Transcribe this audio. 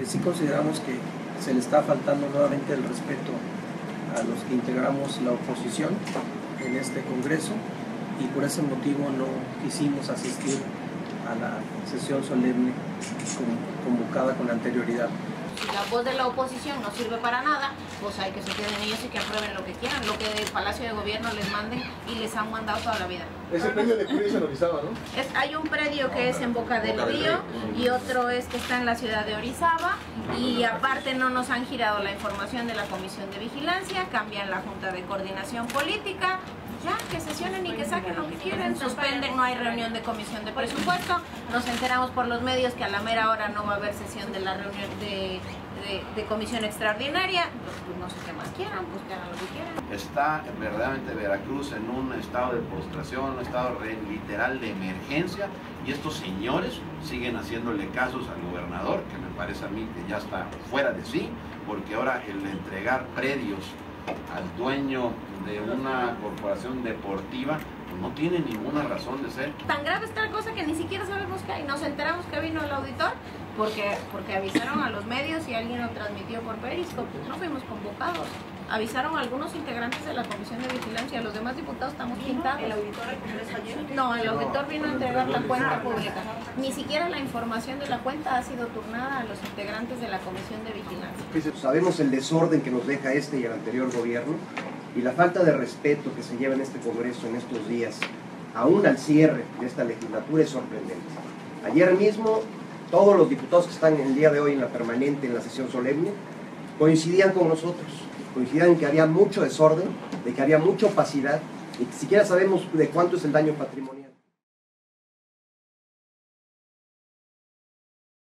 Eh, sí consideramos que se le está faltando nuevamente el respeto a los que integramos la oposición en este Congreso y por ese motivo no quisimos asistir a la sesión solemne convocada con anterioridad la voz de la oposición no sirve para nada, pues hay que se queden ellos y que aprueben lo que quieran, lo que el Palacio de Gobierno les mande y les han mandado toda la vida. Ese predio de Curia se Orizaba, ¿no? Es, hay un predio que es en Boca del Río y otro es que está en la ciudad de Orizaba y aparte no nos han girado la información de la Comisión de Vigilancia, cambian la Junta de Coordinación Política, ya, que sesionen y que saquen lo que quieren, suspenden, no hay reunión de comisión de presupuesto, nos enteramos por los medios que a la mera hora no va a haber sesión de la reunión de, comisión extraordinaria, pues, no sé qué más quieran, pues que hagan lo que quieran. Está verdaderamente Veracruz en un estado de postración, un estado literal de emergencia y estos señores siguen haciéndole casos al gobernador, que me parece a mí que ya está fuera de sí, porque ahora el entregar predios al dueño de una corporación deportiva pues no tiene ninguna razón de ser. Tan grave está la cosa que ni siquiera sabemos qué hay. Nos enteramos que vino el auditor porque, porque avisaron a los medios y alguien lo transmitió por Periscope. No fuimos convocados. Avisaron a algunos integrantes de la Comisión de Vigilancia. Los demás diputados estamos pintados. ¿El auditor ayer? No, el auditor vino a entregar la cuenta pública. Ni siquiera la información de la cuenta ha sido turnada a los integrantes de la Comisión de Vigilancia. Sabemos el desorden que nos deja este y el anterior gobierno y la falta de respeto que se lleva en este Congreso en estos días, aún al cierre de esta legislatura, es sorprendente. Ayer mismo, todos los diputados que están el día de hoy en la permanente, en la sesión solemne, coincidían con nosotros, coincidían en que había mucho desorden, de que había mucha opacidad y siquiera sabemos de cuánto es el daño patrimonial.